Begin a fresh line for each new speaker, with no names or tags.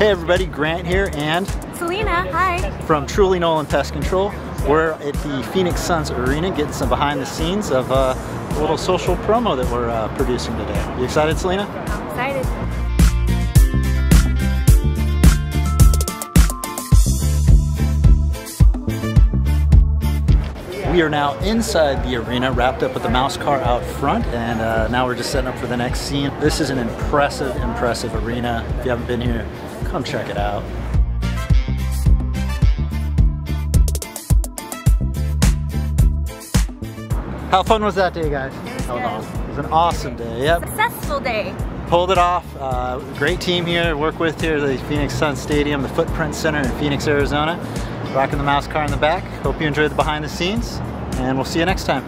Hey everybody, Grant here and
Selena, hi.
from Truly Nolen Pest Control. We're at the Phoenix Suns Arena getting some behind the scenes of uh, a little social promo that we're uh, producing today. You excited, Selena?
I'm excited.
We are now inside the arena, wrapped up with the mouse car out front, and uh, now we're just setting up for the next scene. This is an impressive, impressive arena. If you haven't been here, come check it out. How fun was that day, guys?
It was
awesome. It was an awesome day. Yep,
Successful day.
pulled it off. Uh, great team here to work with here, the Phoenix Sun Stadium, the Footprint Center in Phoenix, Arizona. Rocking the mouse car in the back. Hope you enjoyed the behind the scenes, and we'll see you next time.